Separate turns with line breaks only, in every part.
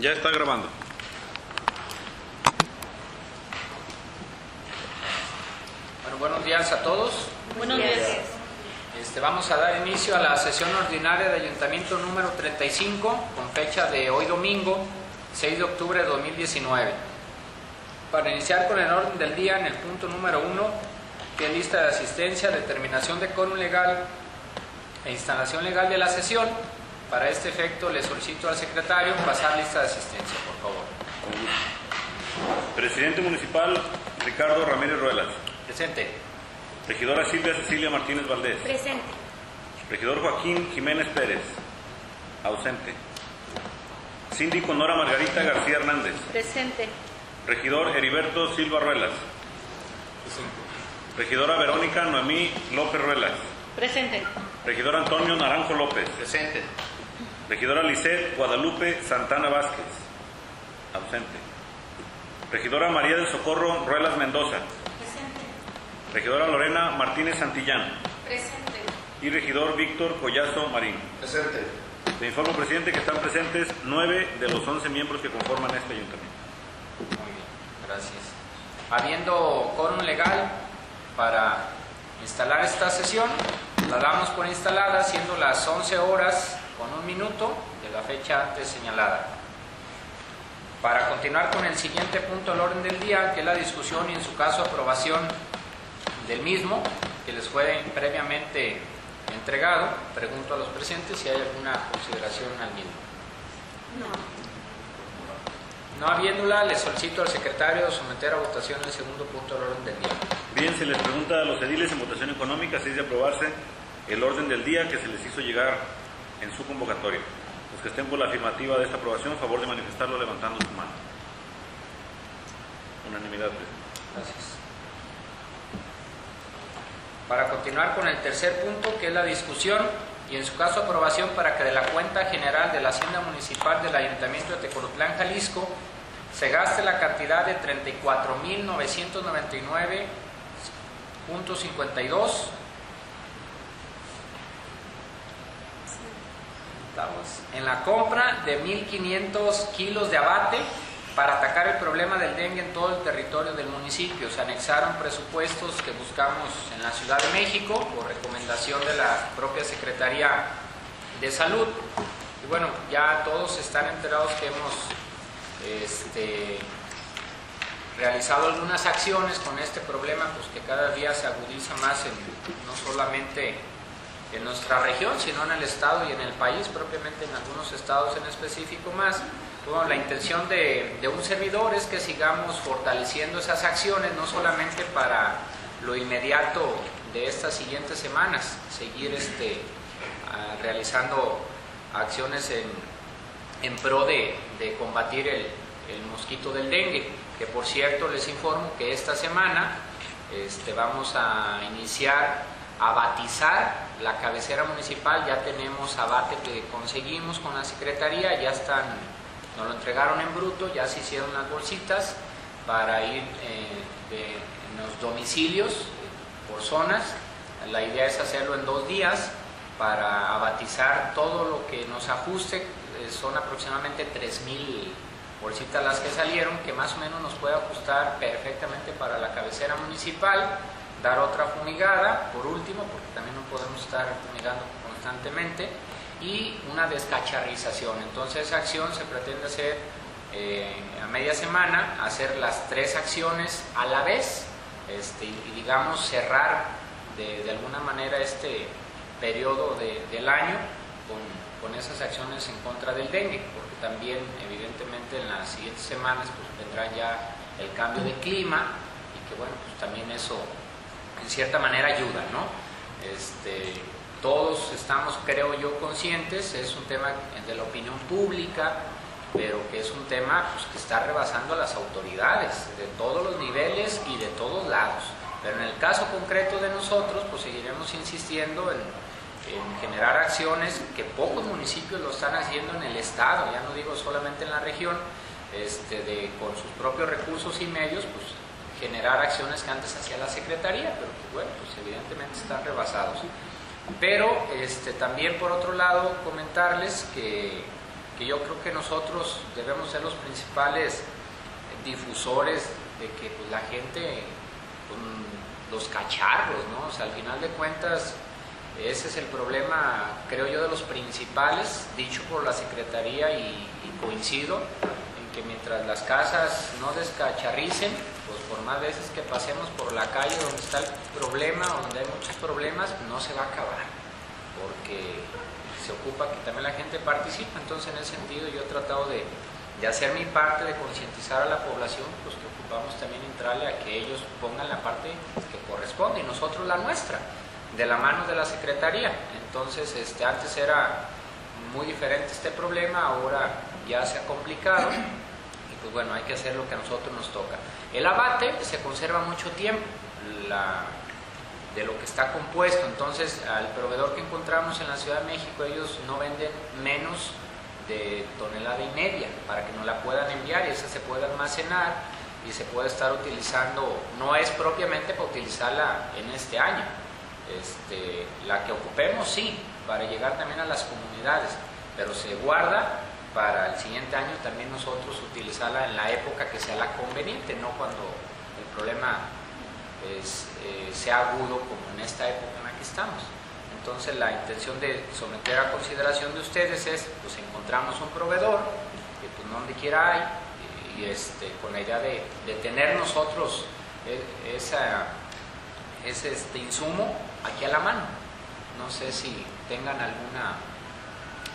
Ya está grabando.
Bueno, buenos días a todos.
Buenos días.
Este, vamos a dar inicio a la sesión ordinaria de Ayuntamiento número 35 con fecha de hoy domingo, 6 de octubre de 2019. Para iniciar con el orden del día en el punto número 1, que es lista de asistencia, determinación de quórum legal e instalación legal de la sesión. Para este efecto le solicito al secretario pasar lista de asistencia, por favor.
Presidente municipal Ricardo Ramírez Ruelas.
Presente.
Regidora Silvia Cecilia Martínez Valdés.
Presente.
Regidor Joaquín Jiménez Pérez. Ausente. Síndico Nora Margarita García Hernández.
Presente.
Regidor Heriberto Silva Ruelas. Regidora Verónica Noemí López Ruelas.
Presente.
Regidor Antonio Naranjo López.
Presente.
Regidora Lisette Guadalupe Santana Vázquez. Ausente. Regidora María del Socorro Ruelas Mendoza.
Presente.
Regidora Lorena Martínez Santillán.
Presente.
Y regidor Víctor Collazo Marín.
Presente.
Le informo, presidente, que están presentes nueve de los once miembros que conforman este ayuntamiento.
Muy bien, gracias. Habiendo quórum legal para instalar esta sesión, la damos por instalada, siendo las 11 horas con un minuto de la fecha antes señalada. Para continuar con el siguiente punto del orden del día, que es la discusión y en su caso aprobación del mismo, que les fue previamente entregado, pregunto a los presentes si hay alguna consideración al mismo. No habiéndola, le solicito al secretario someter a votación el segundo punto del orden del día.
Bien, se les pregunta a los ediles en votación económica si es de aprobarse el orden del día que se les hizo llegar en su convocatoria. Los que estén por la afirmativa de esta aprobación, favor de manifestarlo levantando su mano. Unanimidad. presidente.
Gracias. Para continuar con el tercer punto, que es la discusión y en su caso aprobación para que de la cuenta general de la Hacienda Municipal del Ayuntamiento de Tecolotlán, Jalisco, se gaste la cantidad de 34.999.52 en la compra de 1.500 kilos de abate para atacar el problema del dengue en todo el territorio del municipio. Se anexaron presupuestos que buscamos en la Ciudad de México por recomendación de la propia Secretaría de Salud. Y bueno, ya todos están enterados que hemos este, realizado algunas acciones con este problema, pues que cada día se agudiza más en, no solamente en nuestra región, sino en el estado y en el país, propiamente en algunos estados en específico más. Bueno, la intención de, de, un servidor es que sigamos fortaleciendo esas acciones, no solamente para lo inmediato de estas siguientes semanas, seguir este, uh, realizando acciones en, en pro de, de combatir el, el, mosquito del dengue, que por cierto les informo que esta semana este, vamos a iniciar a batizar la cabecera municipal, ya tenemos abate que conseguimos con la Secretaría, ya están nos lo entregaron en bruto, ya se hicieron las bolsitas para ir eh, de, en los domicilios por zonas. La idea es hacerlo en dos días para abatizar todo lo que nos ajuste. Eh, son aproximadamente 3.000 bolsitas las que salieron, que más o menos nos puede ajustar perfectamente para la cabecera municipal. Dar otra fumigada, por último, porque también no podemos estar fumigando constantemente y una descacharrización. Entonces esa acción se pretende hacer eh, a media semana, hacer las tres acciones a la vez este, y digamos cerrar de, alguna manera este periodo de, del año con, con, esas acciones en contra del dengue, porque también evidentemente en las siguientes semanas pues, vendrá ya el cambio de clima y que bueno, pues también eso cierta manera ayuda, ¿no? Este, todos estamos, creo yo, conscientes, es un tema de la opinión pública, pero que es un tema pues, que está rebasando a las autoridades de todos los niveles y de todos lados. Pero en el caso concreto de nosotros, pues seguiremos insistiendo en, en generar acciones que pocos municipios lo están haciendo en el Estado, ya no digo solamente en la región, este, de, con sus propios recursos y medios, pues generar acciones que antes hacía la Secretaría, pero que bueno, pues evidentemente están rebasados. Pero este, también por otro lado comentarles que que yo creo que nosotros debemos ser los principales difusores de que pues, la gente, los cacharros, ¿no? O sea, al final de cuentas, ese es el problema, creo yo, de los principales, dicho por la Secretaría y, y coincido, en que mientras las casas no descacharricen, por más veces que pasemos por la calle donde está el problema, donde hay muchos problemas, no se va a acabar, porque se ocupa que también la gente participe. Entonces, en ese sentido, yo he tratado de, de hacer mi parte, de concientizar a la población, pues que ocupamos también entrarle a que ellos pongan la parte que corresponde y nosotros la nuestra, de la mano de la Secretaría. Entonces, este, antes era muy diferente este problema, ahora ya se ha complicado y pues bueno, hay que hacer lo que a nosotros nos toca. El abate se conserva mucho tiempo, de lo que está compuesto. Entonces, al proveedor que encontramos en la Ciudad de México, ellos no venden menos de tonelada y media para que nos la puedan enviar y esa se puede almacenar y se puede estar utilizando, no es propiamente para utilizarla en este año. Este, la que ocupemos sí, para llegar también a las comunidades, pero se guarda para el siguiente año también nosotros utilizarla en la época que sea la conveniente, no cuando el problema es, eh, sea agudo como en esta época en la que estamos. Entonces la intención de someter a consideración de ustedes es, pues encontramos un proveedor, que pues donde quiera hay, y este, con la idea de, tener nosotros e- ese este, insumo aquí a la mano. No sé si tengan alguna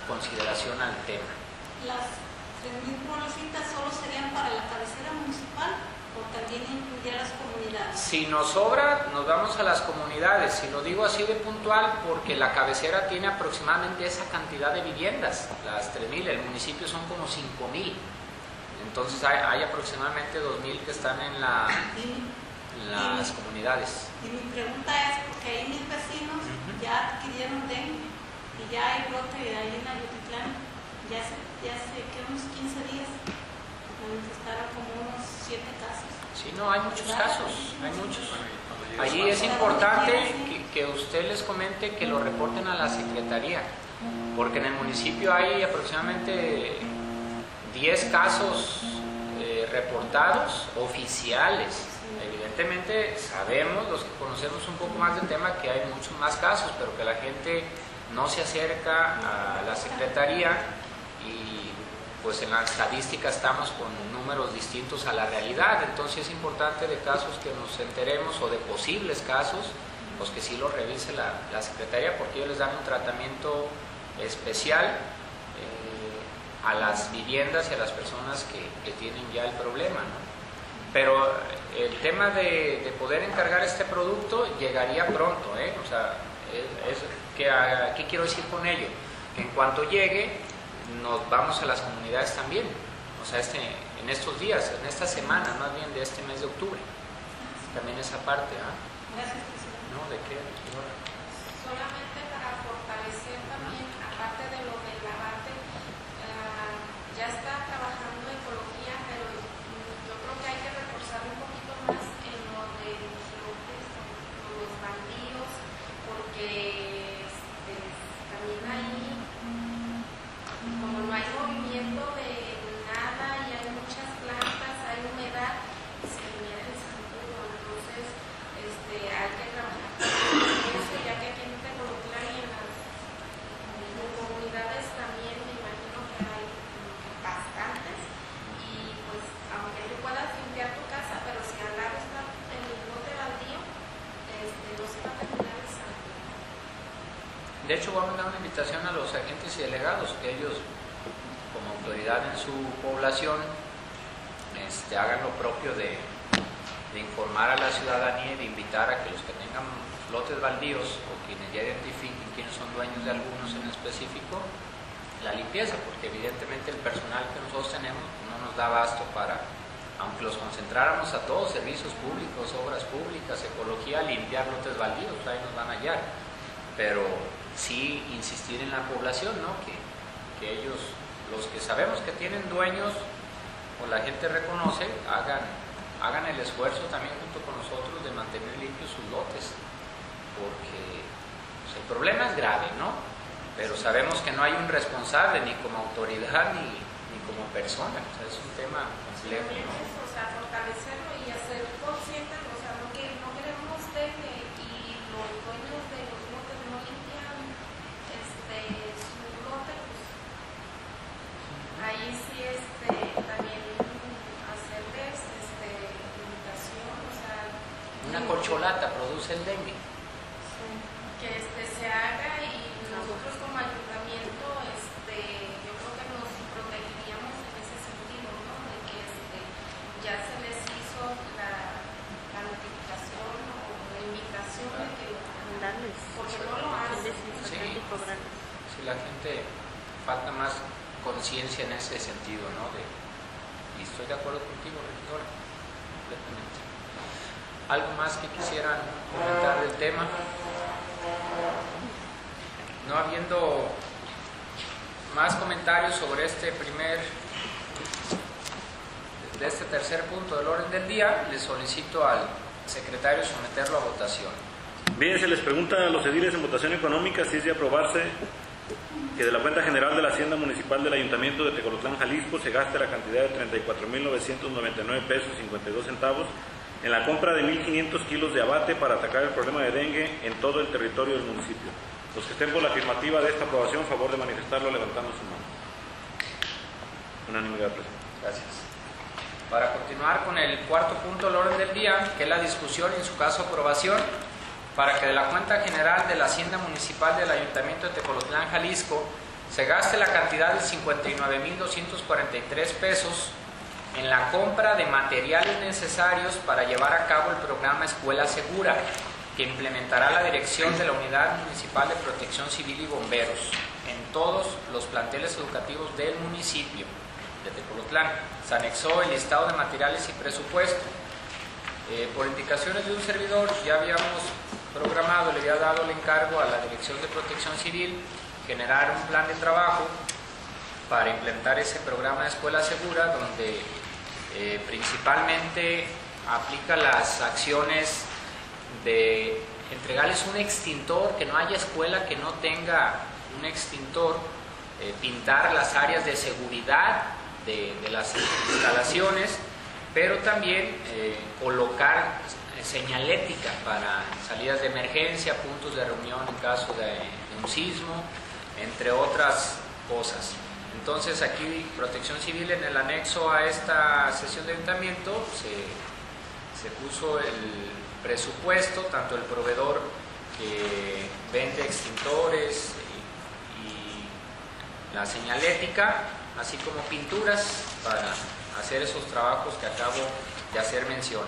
consideración al tema.
Las 3.000 bolsitas solo serían para la cabecera municipal o también incluye a las comunidades.
Si nos sobra, nos vamos a las comunidades. Si lo digo así de puntual, porque la cabecera tiene aproximadamente esa cantidad de viviendas, las 3.000, el municipio son como 5.000. Entonces hay, hay aproximadamente 2.000 que están en, la,
Y,
en las comunidades.
y mi pregunta es, porque ahí mis vecinos ya adquirieron dengue y ya hay brote ahí en Ayutitlán, ya hace, ya hace que unos 15 días, manifestaron como unos 7 casos.
Sí, no, hay muchos casos, hay muchos. Allí es importante que, que usted les comente que lo reporten a la Secretaría, porque en el municipio hay aproximadamente 10 casos eh, reportados oficiales. Evidentemente sabemos, los que conocemos un poco más del tema, que hay muchos más casos, pero que la gente no se acerca a la Secretaría y pues en la estadística estamos con números distintos a la realidad, entonces es importante de casos que nos enteremos o de posibles casos, pues que sí los revise la, la Secretaría porque ellos les dan un tratamiento especial eh, a las viviendas y a las personas que, que tienen ya el problema. ¿no? Pero el tema de, de poder encargar este producto llegaría pronto, ¿eh? O sea, es, es- ¿qué, a- ¿qué quiero decir con ello? Que en cuanto llegue, nos vamos a las comunidades también. O sea, este, en estos días, en esta semana, más bien de este mes de octubre. También esa parte, ¿ah?
Gracias, presidente.
¿No? ¿De qué?
Solamente para fortalecer también, aparte de lo del abate, ah, ya está trabajando ecología, pero mm, yo creo que hay que reforzar un poquito más en lo de los lotes, o los baldíos, porque este, también ahí, como no hay movimiento de nada y hay muchas plantas, hay humedad, se genera el zancudo, entonces este, hay que trabajar con eso, ya que aquí en Tecolotlán y en las en comunidades también me imagino que hay mm, bastantes y pues aunque tú puedas limpiar tu casa, pero si al lado está el bote baldío, este, no se va a terminar el zancudo.
De hecho, vamos a dar una invitación a los agentes y delegados, que ellos, como autoridad en su población, este, hagan lo propio de, de informar a la ciudadanía y de invitar a que los que tengan lotes baldíos o quienes ya identifiquen quiénes son dueños de algunos en específico, la limpieza, porque evidentemente el personal que nosotros tenemos no nos da abasto para, aunque los concentráramos a todos, servicios públicos, obras públicas, ecología, limpiar lotes baldíos, ahí nos van a hallar. Pero sí insistir en la población, ¿no? Que, que ellos, los que sabemos que tienen dueños o la gente reconoce, hagan, hagan el esfuerzo también junto con nosotros de mantener limpios sus lotes, porque pues, el problema es grave, ¿no? pero sabemos que no hay un responsable ni como autoridad ni, ni como persona. O sea, es un tema complejo. ¿no?
fortalecerlo y hacer consciente, o sea, no que no queremos dengue y los dueños de los lotes no limpian este su lote, pues ahí sí este también hacerles este invitación, o sea,
Una corcholata produce el dengue.
que este se haga y nosotros como ayuntamiento este yo creo que nos protegeríamos en ese sentido ¿no? de que este ya se les hizo la, la notificación o la invitación de que lo
Darles.
porque no lo hacen
Sí. Si la gente falta más conciencia en ese sentido, ¿no? De, y estoy de acuerdo contigo, regidora, completamente. ¿Algo más que quisieran comentar del tema? No habiendo más comentarios sobre este primer, de este tercer punto del orden del día, les solicito al secretario someterlo a votación.
Bien, se les pregunta a los ediles en votación económica si es de aprobarse que de la cuenta general de la Hacienda Municipal del Ayuntamiento de Tecolotlán, Jalisco, se gaste la cantidad de 34.999 pesos 52 centavos en la compra de 1.500 kilos de abate para atacar el problema de dengue en todo el territorio del municipio. Los que estén por la afirmativa de esta aprobación, favor de manifestarlo levantando su mano. Unanimidad, presidente.
Gracias. Para continuar con el cuarto punto del orden del día, que es la discusión y en su caso aprobación, para que de la cuenta general de la Hacienda Municipal del Ayuntamiento de Tecolotlán, Jalisco, se gaste la cantidad de 59.243 pesos en la compra de materiales necesarios para llevar a cabo el programa Escuela Segura, que implementará la dirección de la Unidad Municipal de Protección Civil y Bomberos en todos los planteles educativos del municipio de Tecolotlán. Se anexó el listado de materiales y presupuesto. Eh, por indicaciones de un servidor, ya habíamos programado, le había dado el encargo a la Dirección de Protección Civil generar un plan de trabajo para implementar ese programa de escuela segura donde eh, principalmente aplica las acciones de entregarles un extintor, que no haya escuela que no tenga un extintor, eh, pintar las áreas de seguridad de, las instalaciones, pero también eh, colocar señalética para salidas de emergencia, puntos de reunión en caso de un sismo, entre otras cosas. Entonces aquí Protección Civil en el anexo a esta sesión de ayuntamiento se, se puso el presupuesto, tanto el proveedor que vende extintores y, y la señalética, así como pinturas para hacer esos trabajos que acabo de hacer mención.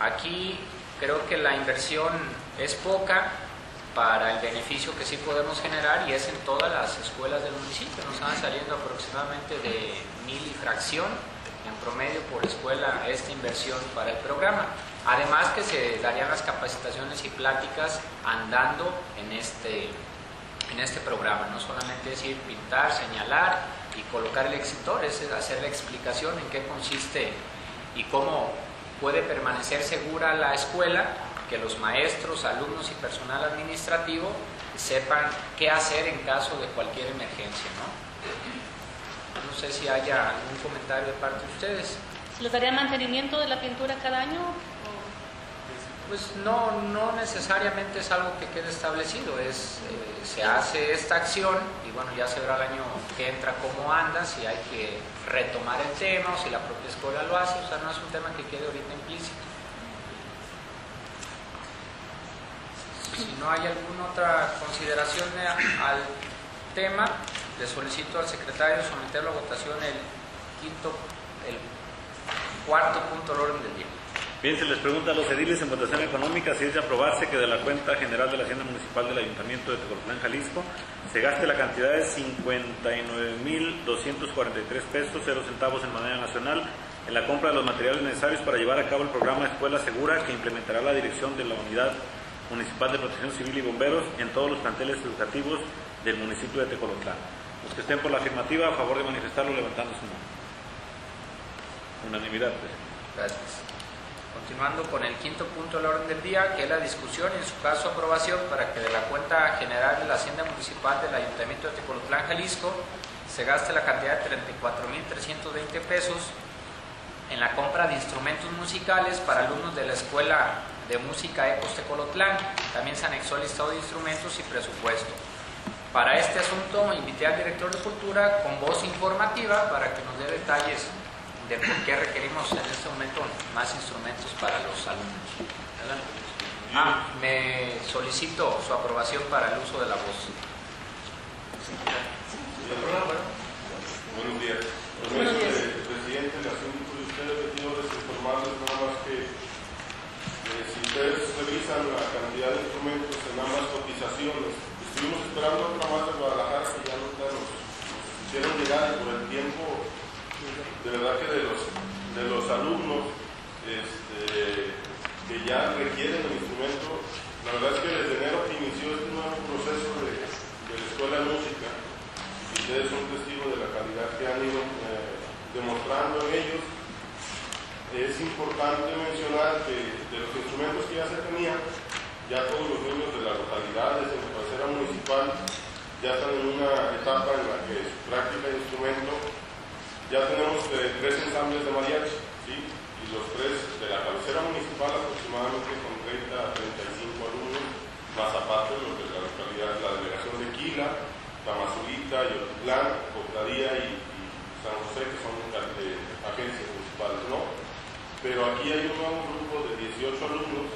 Aquí creo que la inversión es poca para el beneficio que sí podemos generar y es en todas las escuelas del municipio. Nos están saliendo aproximadamente de mil y fracción en promedio por escuela esta inversión para el programa. Además que se darían las capacitaciones y pláticas andando en este, en este programa. No solamente decir pintar, señalar y colocar el extintor, es hacer la explicación en qué consiste y cómo puede permanecer segura la escuela, que los maestros, alumnos y personal administrativo sepan qué hacer en caso de cualquier emergencia. No, no sé si haya algún comentario de parte de ustedes.
¿Se les daría mantenimiento de la pintura cada año?
Pues no, no necesariamente es algo que quede establecido, es, eh, se hace esta acción y bueno, ya se verá el año que entra cómo anda, si hay que retomar el tema o si la propia escuela lo hace, o sea, no es un tema que quede ahorita implícito. Si no hay alguna otra consideración a- al tema, le solicito al secretario someterlo a votación el quinto, el cuarto punto del orden del día.
Bien, se les pregunta a los ediles en votación económica si es de aprobarse que de la cuenta general de la Hacienda Municipal del Ayuntamiento de Tecolotlán, Jalisco, se gaste la cantidad de 59.243 pesos, 0 centavos en moneda nacional, en la compra de los materiales necesarios para llevar a cabo el programa Escuela Segura que implementará la dirección de la Unidad Municipal de Protección Civil y Bomberos en todos los planteles educativos del municipio de Tecolotlán. Los que estén por la afirmativa, a favor de manifestarlo levantando su mano. Unanimidad, presidente.
Gracias. Continuando con el quinto punto del orden del día, que es la discusión y en su caso aprobación para que de la cuenta general de la Hacienda Municipal del Ayuntamiento de Tecolotlán, Jalisco, se gaste la cantidad de 34.320 pesos en la compra de instrumentos musicales para alumnos de la Escuela de Música Ecos Tecolotlán. También se anexó el listado de instrumentos y presupuesto. Para este asunto invité al director de Cultura con voz informativa para que nos dé detalles de por qué requerimos en este momento más instrumentos para los alumnos. Ah, me solicito su aprobación para el uso de la voz.
Buenos días. Buenos días. Presidente, el asunto de ustedes, señores, informarles nada más que eh, ustedes revisan la cantidad de instrumentos en ambas cotizaciones, estuvimos esperando otra más de Guadalajara que ya no nos, hicieron llegar y por el tiempo de verdad que de los, de los alumnos este, que ya requieren el instrumento, la verdad es que desde enero que inició este nuevo proceso de, de la Escuela de Música, y ustedes son testigos de la calidad que han ido eh, demostrando en ellos, es importante mencionar que de los instrumentos que ya se tenían, ya todos los niños de las localidades, de la cabecera municipal, ya están en una etapa en la que su práctica de instrumento ya tenemos eh, tres ensambles de mariachi, y los tres de la cabecera municipal aproximadamente con 30 a 35 alumnos, más aparte los de la localidad, la delegación de Quila, Tamazulita, Yotitlán, Cofradía y, y, San José, que son eh, agencias municipales, ¿no? Pero aquí hay un nuevo grupo de 18 alumnos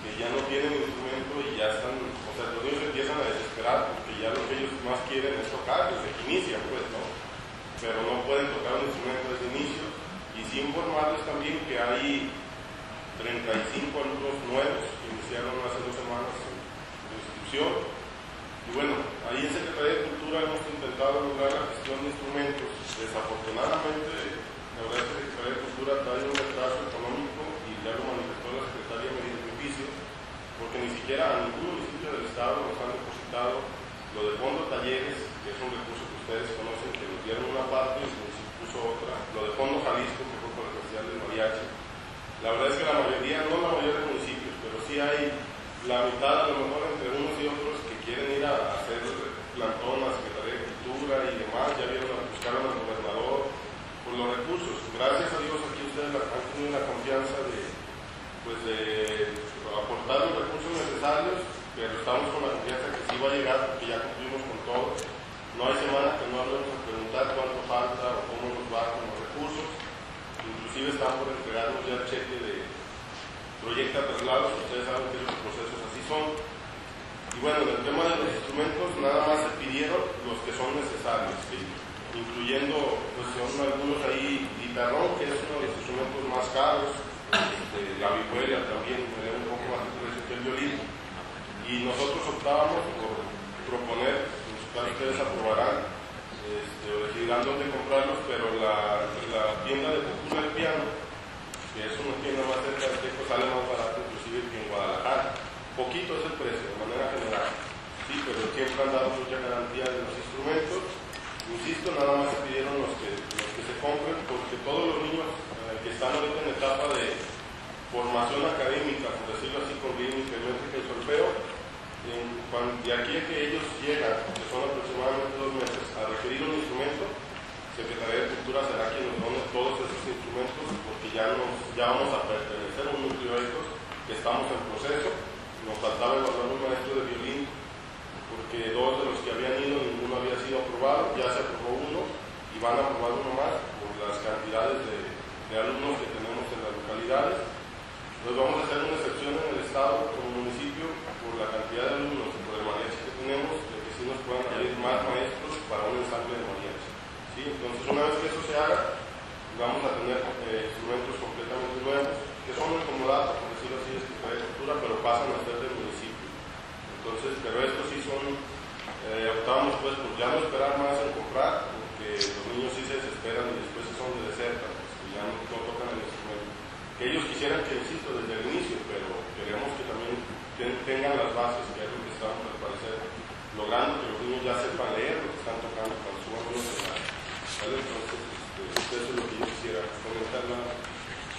que ya no tienen instrumento y ya están, o sea, los niños empiezan a desesperar porque ya lo que ellos más quieren es tocar desde que inician, pues, ¿no? pero no pueden tocar un instrumento desde el inicio. Y sí informarles también que hay 35 alumnos nuevos que iniciaron hace dos semanas de inscripción. Y bueno, ahí en Secretaría de Cultura hemos intentado lograr la gestión de instrumentos. Desafortunadamente, es que Secretaría de Cultura trae un retraso económico y ya lo manifestó la Secretaría mediante oficio, porque ni siquiera a ningún municipio del Estado nos han depositado lo de fondo talleres, que es un recurso que ustedes conocen, que nos dieron una parte y se puso otra, lo de Fondo Jalisco, que fue por el Festival del Mariachi. La verdad es que la mayoría, no la mayoría de municipios, pero sí hay la mitad a lo mejor entre unos y otros que quieren ir a hacer plantón a Secretaría de Cultura y demás, ya vieron, al gobernador por los recursos. Gracias a Dios aquí ustedes han tenido la confianza de, pues de aportar los recursos necesarios, pero estamos con la confianza que sí va a llegar porque ya cumplimos con todo. No hay semana que no hablemos a preguntar cuánto falta o cómo nos va con los recursos. Inclusive están por entregarnos ya el cheque de proyecto traslados, ustedes saben que los procesos así son. Y bueno, en el tema de los instrumentos, nada más se pidieron los que son necesarios, ¿sí? Incluyendo, pues son algunos ahí, guitarrón, que es uno de los instrumentos más caros, este, la vihuela también, un poco más de precio que el violín. Y nosotros optábamos por proponer ustedes aprobarán este, dónde comprarlos, pero la, tienda de cultura del piano, que es una tienda más cerca de Teco, sale más barato inclusive que en Guadalajara. Poquito es el precio, de manera general. Sí, pero siempre han dado mucha garantía de los instrumentos. Insisto, nada más se pidieron los que, los que se compren, porque todos los niños eh, que están ahorita en etapa de formación académica, por decirlo así, con rítmica, métrica y solfeo, de aquí a que ellos llegan, que son aproximadamente dos meses, a requerir un instrumento, Secretaría de Cultura será quien nos done todos esos instrumentos, porque ya, nos, ya vamos a pertenecer a un núcleo de estos, que estamos en proceso. Nos faltaba evaluar un maestro porque dos de los que habían ido, ninguno había sido aprobado, ya se aprobó uno, y van a aprobar uno más por las cantidades de, de alumnos que tenemos en las localidades. Entonces vamos a hacer una excepción en el Estado como municipio por la cantidad de alumnos y por el mariachi que tenemos, de que sí nos puedan abrir más maestros para un ensamble de mariachi. ¿Sí? Entonces una vez que eso se haga, vamos a tener eh, instrumentos completamente nuevos, que son un comodato, por decirlo así, de de Cultura, pero pasan a ser del municipio. Entonces, pero estos sí son, eh, optamos pues por ya no esperar más en comprar, porque los niños sí se desesperan y después son de deserta, pues, que ya no, no tocan el instrumento que ellos quisieran que, insisto, desde el inicio, pero queremos que también tengan las bases, que es lo que estamos, al parecer, logrando que los niños ya sepan leer lo que están tocando cuando suban los escenarios. ¿Vale? Entonces, este, eso es lo que yo quisiera comentar.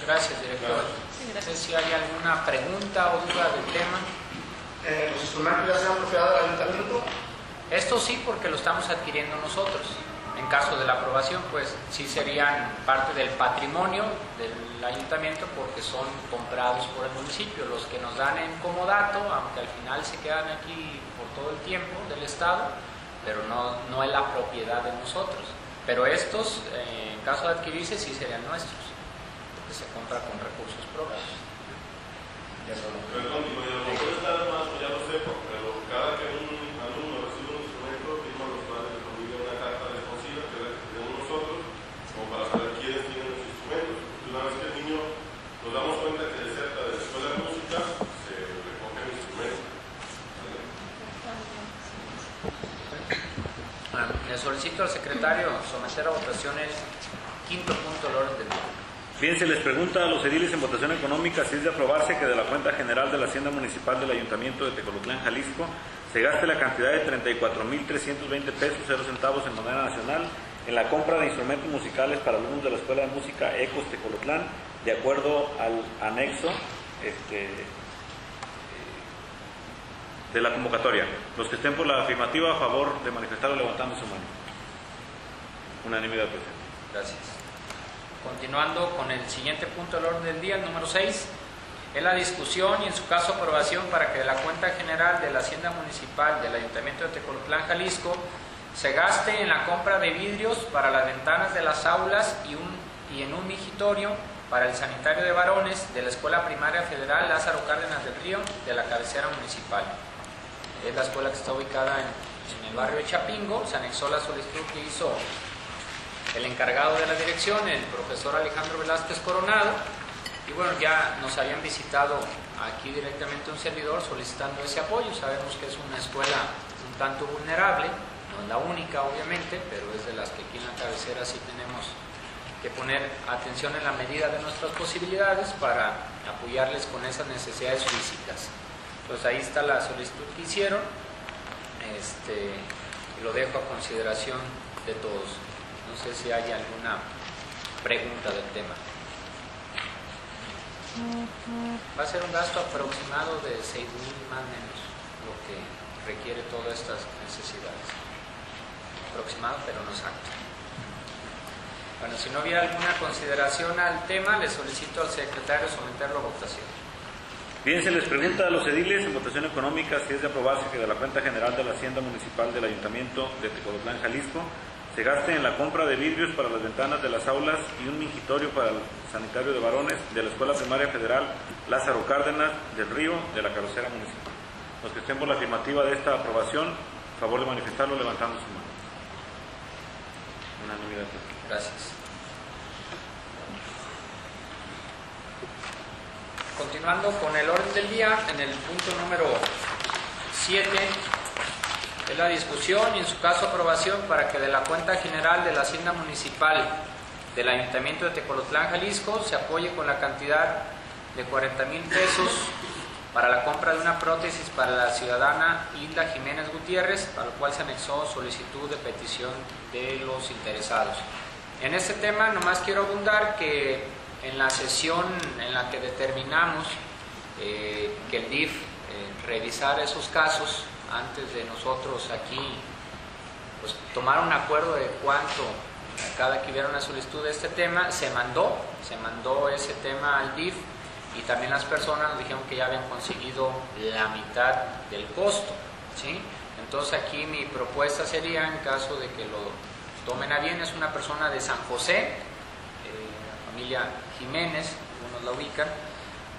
Gracias, director.
Sí,
No sé
gracias.
si hay alguna pregunta o duda del tema.
Eh, ¿Los instrumentos ya sean propiedad del ayuntamiento?
Esto sí porque lo estamos adquiriendo nosotros. En caso de la aprobación, pues sí serían parte del patrimonio del ayuntamiento porque son comprados por el municipio. Los que nos dan en comodato, aunque al final se quedan aquí por todo el tiempo del Estado, pero no, no es la propiedad de nosotros. Pero estos, eh, en caso de adquirirse, sí serían nuestros, porque se compra con recursos propios.
Perdón, digo, y a lo mejor está de más, pues ya lo sepa, pero cada que un alumno recibe un instrumento, firman los padres de familia una carta responsiva que tenemos nosotros, como para saber quiénes tienen los instrumentos. Porque una vez que el niño nos damos cuenta que de cerca de la escuela de música se recoge el instrumento.
Ah, Le solicito al secretario someter a votación el quinto punto del orden del día.
Bien, les pregunta a los ediles en votación económica si es de aprobarse que de la cuenta general de la Hacienda Municipal del Ayuntamiento de Tecolotlán, Jalisco, se gaste la cantidad de 34.320 pesos 0 centavos en moneda nacional en la compra de instrumentos musicales para alumnos de la Escuela de Música Ecos Tecolotlán, de acuerdo al anexo este, de la convocatoria. Los que estén por la afirmativa, a favor de manifestarlo levantando su mano. Unanimidad presente.
Gracias. Continuando con el siguiente punto del orden del día, el número 6, es la discusión y en su caso aprobación para que de la cuenta general de la Hacienda Municipal del Ayuntamiento de Tecolotlán, Jalisco, se gaste en la compra de vidrios para las ventanas de las aulas y, un, y en un migitorio para el sanitario de varones de la Escuela Primaria Federal Lázaro Cárdenas del Río de la cabecera municipal. Es la escuela que está ubicada en, el barrio de Chapingo. Se anexó la solicitud que hizo el encargado de la dirección, el profesor Alejandro Velázquez Coronado. Y bueno, ya nos habían visitado aquí directamente un servidor solicitando ese apoyo. Sabemos que es una escuela un tanto vulnerable, no es la única obviamente, pero es de las que aquí en la cabecera sí tenemos que poner atención en la medida de nuestras posibilidades para apoyarles con esas necesidades físicas. Entonces ahí está la solicitud que hicieron, este, y lo dejo a consideración de todos. No sé si hay alguna pregunta del tema. Va a ser un gasto aproximado de 6 mil más o menos lo que requiere todas estas necesidades. Aproximado, pero no exacto. Bueno, si no hubiera alguna consideración al tema, le solicito al secretario someterlo a votación.
Bien, se les pregunta a los ediles en votación económica si es de aprobarse que de la cuenta general de la Hacienda Municipal del Ayuntamiento de Tecolotlán, Jalisco, se gaste en la compra de vidrios para las ventanas de las aulas y un mingitorio para el sanitario de varones de la Escuela Primaria Federal Lázaro Cárdenas del Río de la cabecera municipal. Los que estén por la afirmativa de esta aprobación, favor de manifestarlo levantando su mano. Unanimidad.
Gracias. Continuando con el orden del día, en el punto número 7 es la discusión y en su caso aprobación para que de la cuenta general de la Hacienda Municipal del Ayuntamiento de Tecolotlán, Jalisco, se apoye con la cantidad de 40 mil pesos para la compra de una prótesis para la ciudadana Hilda Jiménez Gutiérrez, para lo cual se anexó solicitud de petición de los interesados. En este tema, nomás quiero abundar que en la sesión en la que determinamos eh, que el DIF eh, revisara esos casos antes de nosotros aquí pues, tomar un acuerdo de cuánto cada que hubiera una solicitud de este tema, se mandó, se mandó ese tema al DIF y también las personas nos dijeron que ya habían conseguido la mitad del costo, ¿sí? Entonces aquí mi propuesta sería, en caso de que lo tomen a bien, es una persona de San José, eh, familia Jiménez, algunos la ubican,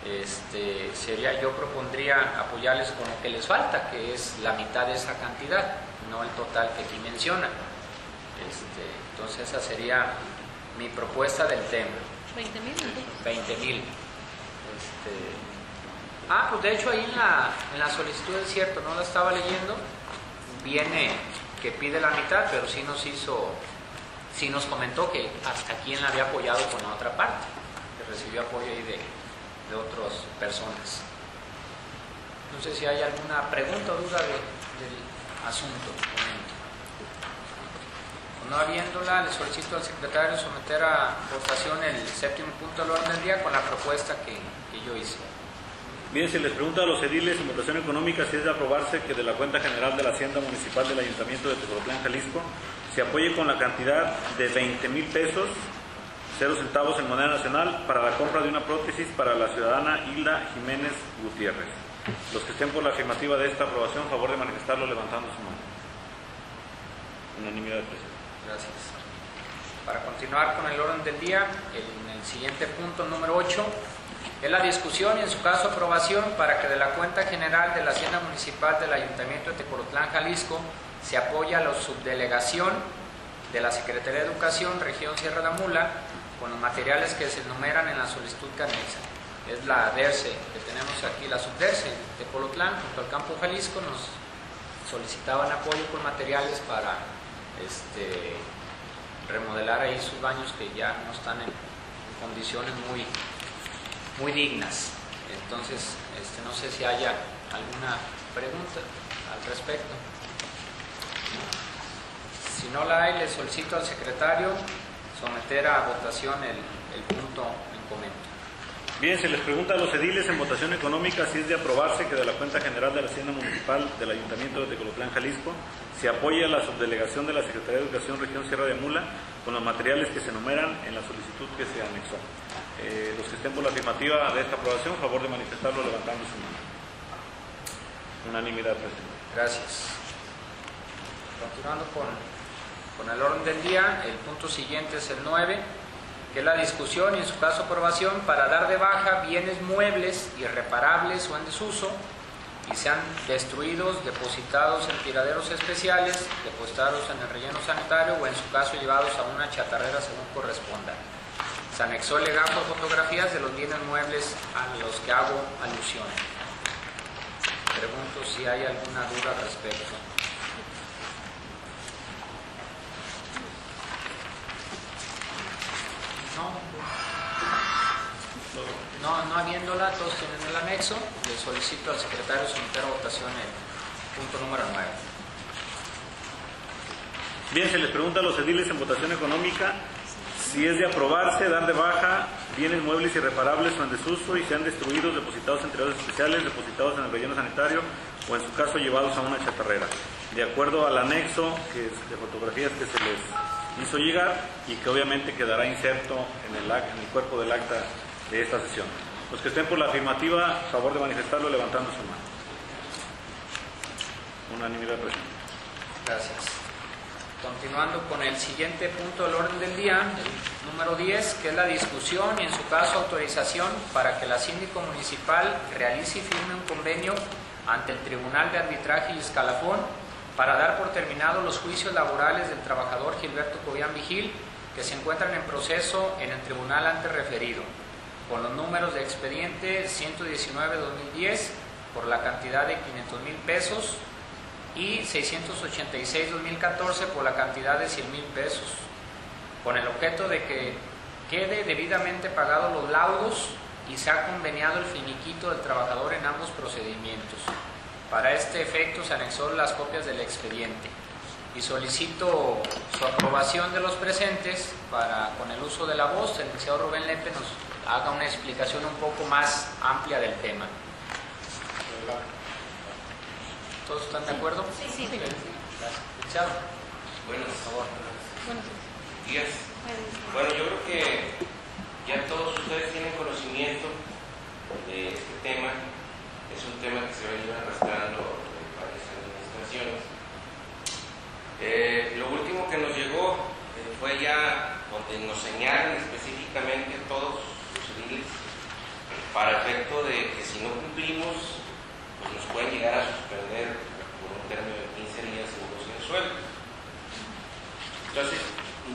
este, sería, yo propondría apoyarles con lo que les falta, que es la mitad de esa cantidad, no el total que aquí menciona. Este, entonces esa sería mi propuesta del tema,
20 mil.
20 mil. Este, ah, pues de hecho ahí en la, en la solicitud es cierto, no la estaba leyendo, viene que pide la mitad, pero sí nos hizo, sí nos comentó que hasta quién la había apoyado con la otra parte, recibió apoyo ahí de, de otras personas. No sé si hay alguna pregunta o duda de- del asunto. No habiéndola, le solicito al secretario someter a votación el séptimo punto del orden del día con la propuesta que, que yo hice.
Bien, se les pregunta a los ediles en votación económica si es de aprobarse que de la cuenta general de la Hacienda Municipal del Ayuntamiento de Tecolotlán, Jalisco, se apoye con la cantidad de 20 mil pesos, cero centavos en moneda nacional, para la compra de una prótesis para la ciudadana Hilda Jiménez Gutiérrez. Los que estén por la afirmativa de esta aprobación, favor de manifestarlo levantando su mano. Unanimidad presente.
Gracias. Para continuar con el orden del día, en el siguiente punto número 8 es la discusión y en su caso aprobación para que de la cuenta general de la Hacienda Municipal del Ayuntamiento de Tecolotlán, Jalisco, se apoye a la subdelegación de la Secretaría de Educación, región Sierra de Mula, con los materiales que se enumeran en la solicitud que. Es la DERCE que tenemos aquí, la subDERCE de Tecolotlán, junto al campo Jalisco, nos solicitaban apoyo con materiales para este, remodelar ahí sus baños que ya no están en condiciones muy, muy dignas. Entonces, este, no sé si haya alguna pregunta al respecto. Si no la hay, le solicito al secretario someter a votación el, el punto en comento.
Bien, se les pregunta a los ediles en votación económica si es de aprobarse que de la cuenta general de la Hacienda Municipal del Ayuntamiento de Tecolotlán, Jalisco, se apoye a la subdelegación de la Secretaría de Educación Región Sierra de Mula con los materiales que se enumeran en la solicitud que se anexó. Eh, los que estén por la afirmativa de esta aprobación, favor de manifestarlo levantando su mano. Unanimidad, presidente.
Gracias. Continuando con, con el orden del día, el punto siguiente es el 9, que es la discusión y en su caso aprobación para dar de baja bienes muebles irreparables o en desuso y sean destruidos, depositados en tiraderos especiales, depositados en el relleno sanitario o en su caso llevados a una chatarrera según corresponda. Se anexó el legajo fotografías de los bienes muebles a los que hago alusión. Pregunto si hay alguna duda al respecto. No. No, no habiéndola, todos tienen el anexo. Le solicito al secretario someter a votación el punto número 9.
Bien, se les pregunta a los ediles en votación económica si es de aprobarse, dar de baja bienes muebles irreparables o en desuso y sean destruidos, depositados en tiraderos especiales, depositados en el relleno sanitario o en su caso llevados a una chatarrera. De acuerdo al anexo que es de fotografías que se les hizo llegar y que obviamente quedará inserto en el, en el cuerpo del acta de esta sesión. Los que estén por la afirmativa, favor de manifestarlo levantando su mano. Unanimidad presente.
Gracias. Continuando con el siguiente punto del orden del día, el número 10, que es la discusión y en su caso autorización para que la síndico municipal realice y firme un convenio ante el Tribunal de Arbitraje y Escalafón para dar por terminados los juicios laborales del trabajador Gilberto Cobian Vigil que se encuentran en proceso en el tribunal antes referido, con los números de expediente 119-2010 por la cantidad de 500 mil pesos y 686-2014 por la cantidad de 100 mil pesos, con el objeto de que quede debidamente pagados los laudos y se ha conveniado el finiquito del trabajador en ambos procedimientos. Para este efecto se anexó las copias del expediente y solicito su aprobación de los presentes para, con el uso de la voz, el licenciado Rubén Lepe nos haga una explicación un poco más amplia del tema. ¿Todos están de acuerdo?
Sí, sí.
Gracias. Licenciado,
Buenos
por favor.
días. Bueno, yo creo que ya todos ustedes tienen conocimiento de este tema. Es un tema que se va a ir arrastrando en varias administraciones. Eh, lo último que nos llegó eh, fue ya donde nos señalan específicamente todos para efecto de que si no cumplimos, pues nos pueden llegar a suspender por un término de 15 días sin goce de sueldo. Entonces,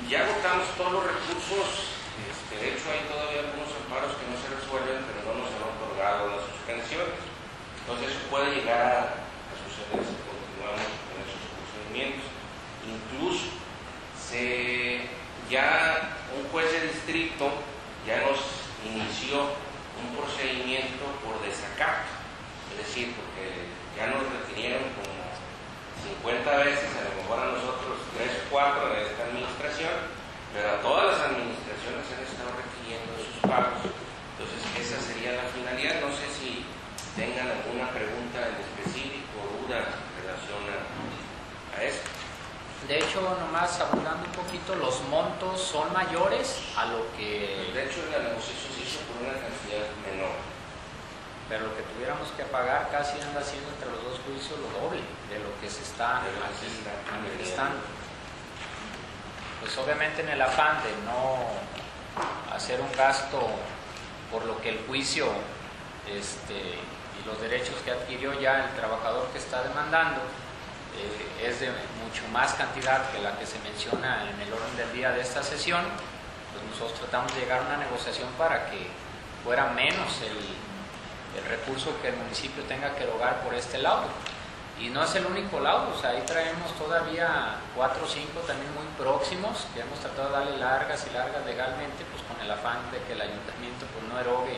ya agotamos todos los recursos. Este, de hecho, hay todavía algunos amparos que no se resuelven, pero no nos han otorgado las suspensiones. Entonces, eso puede llegar a suceder si continuamos con esos procedimientos. Incluso, se, ya un juez de distrito ya nos inició un procedimiento por desacato. Es decir, porque ya nos requirieron como 50 veces, a lo mejor a nosotros tres o cuatro de esta administración, pero a todas las administraciones han estado requiriendo sus pagos. Entonces, esa sería la finalidad. No sé si tengan alguna pregunta en específico o duda en relación a, a esto.
De hecho, nomás abundando un poquito, los montos son mayores a lo que
De hecho, la negociación se hizo por una cantidad menor.
pero lo que tuviéramos que pagar casi anda siendo entre los dos juicios lo doble de lo que se está aquí manifestando. Pues obviamente en el afán de no hacer un gasto por lo que el juicio este, y los derechos que adquirió ya el trabajador que está demandando eh, es de mucho más cantidad que la que se menciona en el orden del día de esta sesión, pues nosotros tratamos de llegar a una negociación para que fuera menos el, el recurso que el municipio tenga que erogar por este laudo. Y no es el único sea, ahí traemos todavía cuatro o cinco también muy próximos, que hemos tratado de darle largas y largas legalmente, pues con el afán de que el ayuntamiento pues no erogue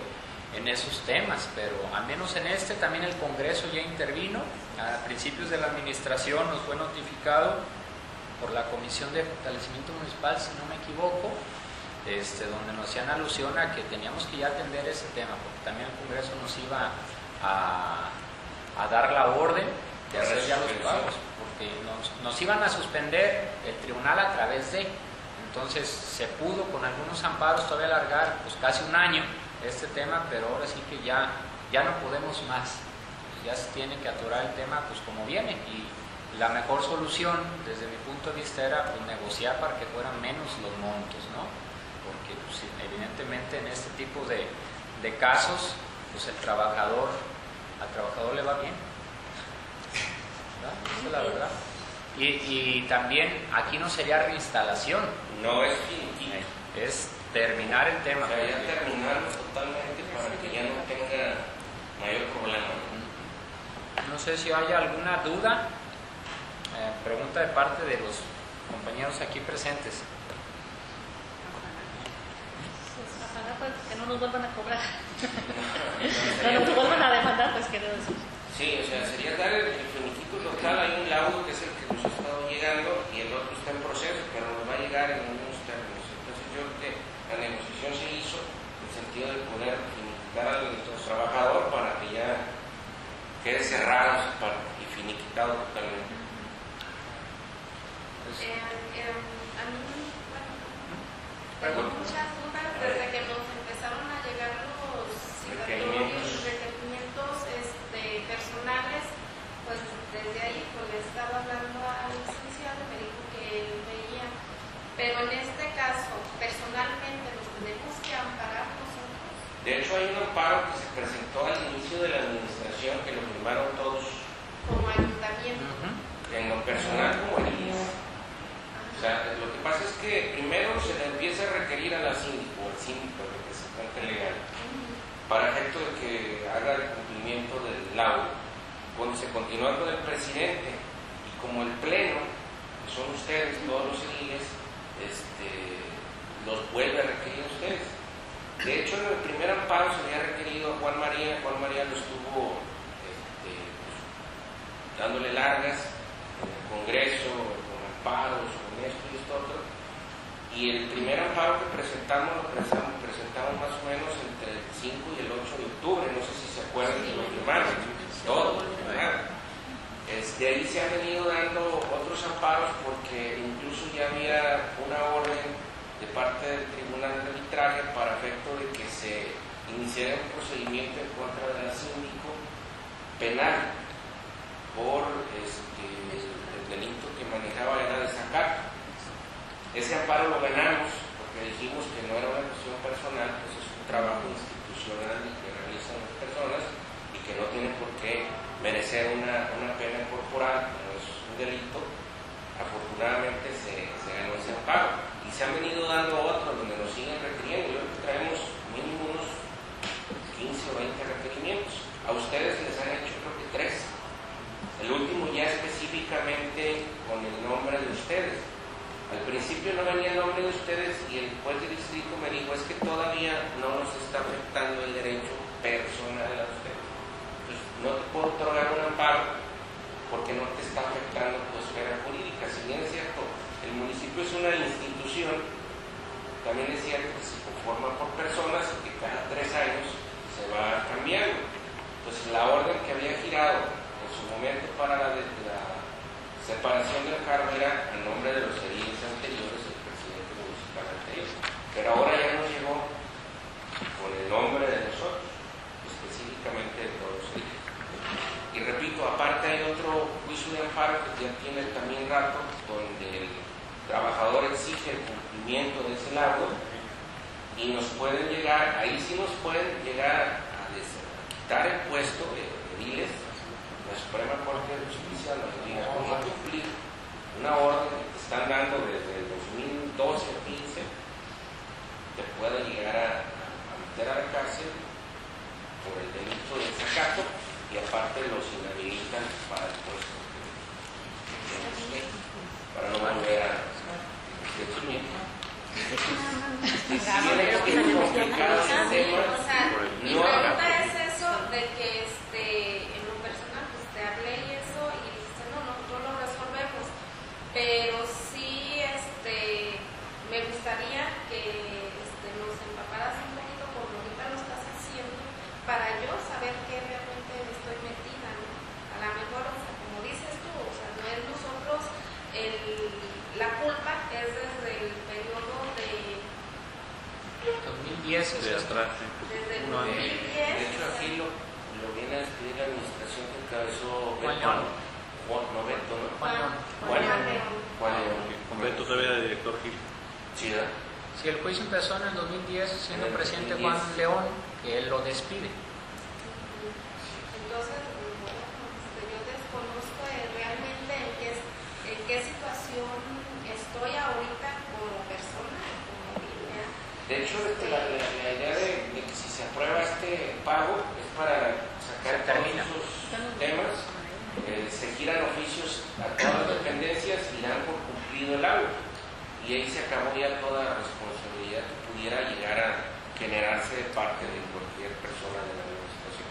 en esos temas, pero al menos en este también el Congreso ya intervino, a principios de la administración nos fue notificado por la Comisión de Fortalecimiento Municipal, si no me equivoco, este, donde nos hacían alusión a que teníamos que ya atender ese tema, porque también el Congreso nos iba a, a dar la orden de hacer ya los pagos, porque nos, nos iban a suspender el tribunal a través de, entonces se pudo con algunos amparos todavía alargar pues casi un año este tema, pero ahora sí que ya, ya no podemos más, ya se tiene que atorar el tema pues como viene y la mejor solución desde mi punto de vista era pues, negociar para que fueran menos los montos, ¿no? Porque pues, evidentemente en este tipo de, de casos pues el trabajador, al trabajador le va bien. ¿Verdad? Esa es la verdad. Y, y también aquí no sería reinstalación,
No es finiquito.
es terminar el tema.
O sea, ya terminarlo totalmente para que ya no tenga mayor problema.
No sé si hay alguna duda, eh, pregunta de parte de los compañeros aquí presentes.
Pues, ojalá pues, que no nos vuelvan a cobrar. no nos vuelvan a demandar, pues quiero decir.
Sí, o sea, sería dar el, total. Hay un laudo que es el que nos ha estado llegando y el otro está en proceso, pero nos va a llegar en unos términos. Entonces yo creo que la negociación se hizo en el sentido de poder finiquitar a nuestro trabajador para que ya quede cerrado y finiquitado totalmente.
Eh, eh, a mí, bueno, tengo muchas dudas desde que nos empezaron a llegar los
Requerimientos.
citatorios, requerimientos este, personales, pues desde ahí pues le estaba hablando al licenciado, me dijo que él veía, pero en este caso, personalmente, nos tenemos que amparar nosotros.
De hecho, hay un amparo que se presentó al inicio de la administración que lo firmaron todos
como ayuntamiento.
en lo personal como el IES. O sea, lo que pasa es que primero se le empieza a requerir a la síndico, o al síndico, el representante legal, para efecto de que haga el cumplimiento del laudo. Cuando se continúa con el presidente y como el pleno, que son ustedes, todos los civiles, este, los vuelve a requerir. De hecho, en el primer amparo se había requerido a Juan María, Juan María lo estuvo este, pues, dándole largas en el Congreso, con amparos, con esto y esto otro. Y el primer amparo que presentamos lo presentamos, presentamos más o menos entre el 5 y el 8 de octubre, no sé si se acuerdan que lo firmaron, todo lo firmaron. Este, ahí se han venido dando otros amparos porque incluso ya había una orden de parte del Tribunal de Arbitraje para efecto de que se iniciara un procedimiento en contra del síndico penal por este, el delito que manejaba era desacato. Ese amparo lo ganamos porque dijimos que no era una cuestión personal, pues es un trabajo institucional que realizan las personas y que no tiene por qué merecer una, una pena corporal, no es un delito. Afortunadamente se, se ganó ese amparo se han venido dando otros donde nos siguen requiriendo. Yo creo que traemos mínimo unos 15 o 20 requerimientos. A ustedes les han hecho creo que tres. El último ya específicamente con el nombre de ustedes. Al principio no venía el nombre de ustedes y el juez de distrito me dijo es que todavía no nos está afectando el derecho personal a ustedes. Entonces, no te puedo otorgar un amparo porque no te está afectando tu esfera jurídica. Si bien es cierto, municipio es una institución, también es cierto que se conforma por personas y que cada tres años se va cambiando. Pues la orden que había girado en su momento para la, la separación del cargo era en nombre de los ediles anteriores del presidente municipal anterior. Pero ahora ya nos llegó con el nombre de nosotros, específicamente de todos ellos. Y repito, aparte hay otro juicio de amparo que ya tiene también rato, donde el trabajador exige el cumplimiento de ese laudo y nos pueden llegar, ahí sí nos pueden llegar a, des- a quitar el puesto de ediles. La Suprema Corte de Justicia nos diga, por no cumplir una orden que te están dando desde el 2012 o 15, te puede llegar a, a meter a la cárcel por el delito de desacato y aparte los inhabilitan para el puesto para no volver a
mi pregunta es eso de que este, en lo personal pues te hablé y eso y dijiste no, nosotros lo resolvemos, pero sí este, me gustaría que este, nos empaparas un poquito como ahorita lo estás haciendo para yo saber que realmente estoy metida, ¿no? A lo mejor, o sea, como dices tú, o sea, no es nosotros el, la culpa, es desde el periodo de
2010 es
De atrás, sí.
desde el
Uno año.
2010.
De hecho, aquí lo, lo viene a despedir la administración que encabezó
Juan.
Juan, no Beto, ¿no?
Juan León.
Juan
Juan
León.
León.
Juan León.
Con Beto todavía de director Gil.
Sí, ¿verdad?
Si el juicio empezó en el 2010 siendo
el
presidente
2010.
Juan León, que él lo despide.
Entonces, bueno, este, yo desconozco eh, realmente en qué, en qué situación estoy ahorita como persona, como línea.
De hecho, este, la, la- la idea de, de que si se aprueba este pago es para sacar
Se termina.
todos esos temas, eh, se giran oficios a todas las dependencias y dan por cumplido el agua. Y ahí se acabó ya toda responsabilidad que pudiera llegar a generarse de parte de cualquier persona de la administración.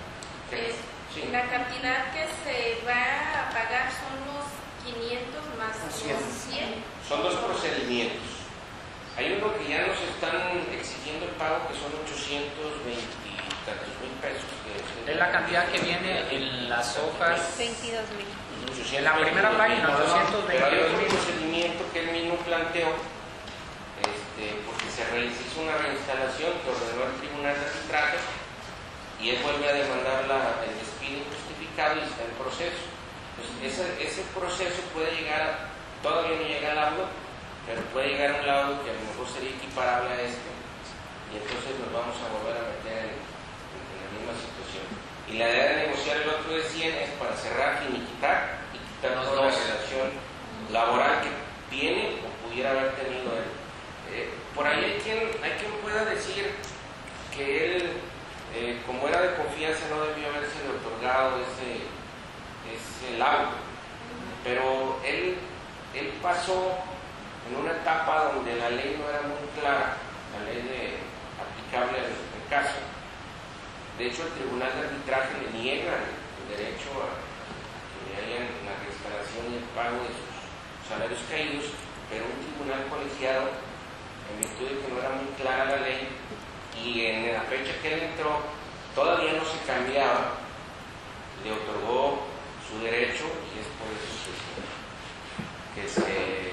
Es-
Sí.
La cantidad que se va a pagar son los 500 más los 100.
Son dos procedimientos. Hay uno que ya nos están exigiendo el pago, que son 820 y tantos mil pesos. que
Es la cantidad que viene en las hojas.
22 mil.
En la primera página, 822
Pero hay otro
mil.
procedimiento que él mismo planteó, este, porque se realizó hizo una reinstalación que ordenó el Tribunal de Arbitraje y él vuelve a demandar la- el despido injustificado y está en proceso. Entonces, ese, ese proceso puede llegar, a- todavía no llega al laudo, pero puede llegar a un laudo que a lo mejor sería equiparable a este y entonces nos vamos a volver a meter en, misma situación. Y la idea de negociar el otro de 100 es para cerrar, finiquitar y quitar
Los
toda la relación laboral que tiene o pudiera haber tenido él. Eh, por ahí hay quien, hay quien pueda decir que él, eh, como era de confianza, no debió haberse otorgado ese, ese laudo. Pero él, él pasó en una etapa donde la ley no era muy clara, la ley de, aplicable al al caso. De hecho, el Tribunal de Arbitraje le niega el derecho a que le hayan la restauración y el pago de sus salarios caídos, pero un tribunal colegiado, en virtud de que no era muy clara la ley, y en la fecha que él entró todavía no se cambiaba, le otorgó su derecho y es por eso que se,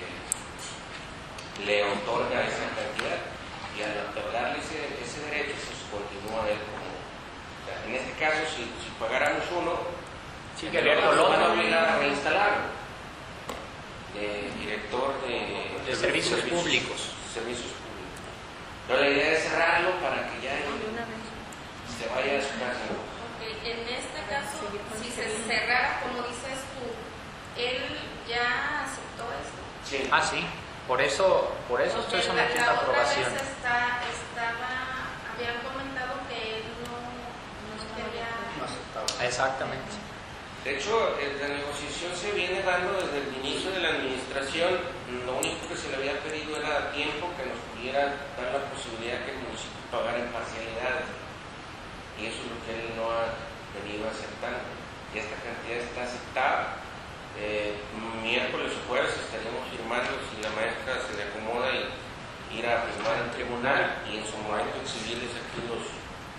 le otorga esa cantidad. Y al otorgarle ese, ese derecho se continúa él como en este caso si, si pagáramos uno el
abierto
otro
el
lo van a
otro.
obligar a reinstalarlo de director de,
De servicios públicos.
servicios públicos pero la idea es cerrarlo para que ya se vaya a su casa ¿no?
Ok, En este caso, si se cerrara, como dices tú, él ya aceptó esto.
sí.
Ah, sí. Por eso, por eso estoy sometiendo
la
a aprobación.
Vez está, estaba, habían comentado que él no, no quería.
No aceptaba.
Exactamente.
De hecho, la negociación se viene dando desde el inicio de la administración. Lo único que se le había pedido era tiempo que nos pudiera dar la posibilidad que el municipio pagara en parcialidades. Y eso es lo que él no ha venido aceptando. Y esta cantidad está aceptada. Eh, miércoles o jueves estaríamos firmando si la maestra se le acomoda y ir a firmar en tribunal y en su momento exhibirles aquí los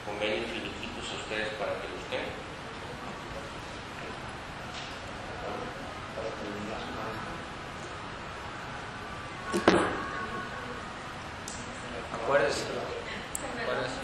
convenios finiquitos a ustedes para que los tengan.
Para terminar su maestra.
Acuérdese. Acuérdese.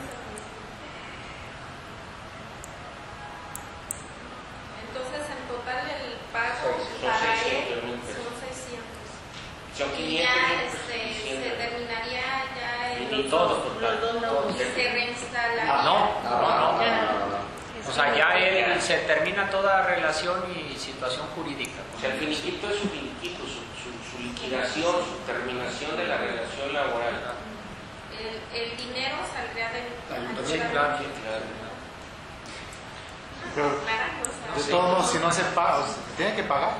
Entonces, en total, el pago
Son
para
600
él
mil pesos.
son 600.
Son
Y
500
ya
mil
este,
pesos,
se
600.
terminaría ya
Y
el
todo
Los dos lados.
y se reinstalaría.
Ah, No, no, no.
no, no, no.
O sea, ya él se termina toda relación y situación jurídica.
O sea, el finiquito es su finiquito, su, su, su liquidación, su terminación de la relación laboral.
El, el dinero saldría del
Ayuntamiento.
Sí, claro.
Pero, de todos modos, si no se paga, tiene que pagar.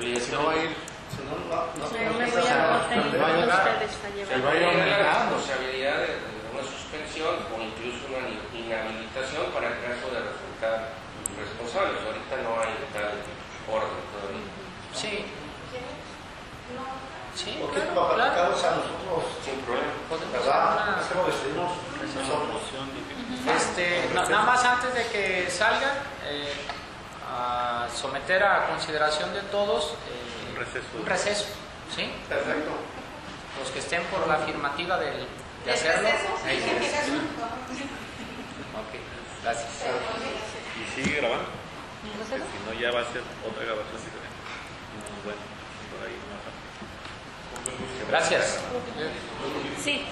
Si no va a ir. Si no, no, no, no,
Se
va a ir aumentando.
responsabilidad de, de una suspensión o incluso una inhabilitación para el caso de resultar responsables. Ahorita no hay tal orden todavía.
Sí,
No,
sí,
Porque
claro,
para
claro.
a nosotros,
Sin problema.
¿verdad? como decidimos nosotros.
Este, na- nada más antes de que salgan, eh, a someter a consideración de todos eh,
Un receso.
un receso, ¿sí?
Perfecto.
Los que estén por la afirmativa del, de
¿Del
hacerlo. ahí sí. Ok, gracias.
Y sigue grabando. Porque si no, ya va a ser otra grabación diferente. Bueno, por ahí no
Gracias.
Sí.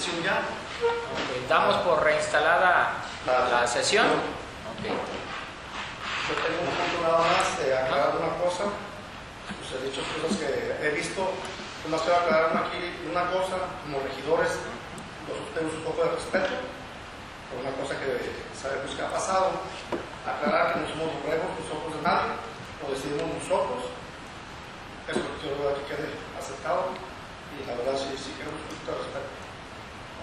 Decisión ya.
Ok, Damos por reinstalada
La-
la sesión. Ok.
Yo tengo un punto nada más de aclarar una cosa. Pues he dicho cosas que he visto. Yo más quiero aclarar aquí una cosa, como regidores, nosotros tenemos un poco de respeto por una cosa que sabemos que ha pasado. Aclarar que no somos borregos, no somos de nadie, lo decidimos nosotros. Eso quiero que quede aceptado y la verdad sí, sí queremos un poquito de respeto.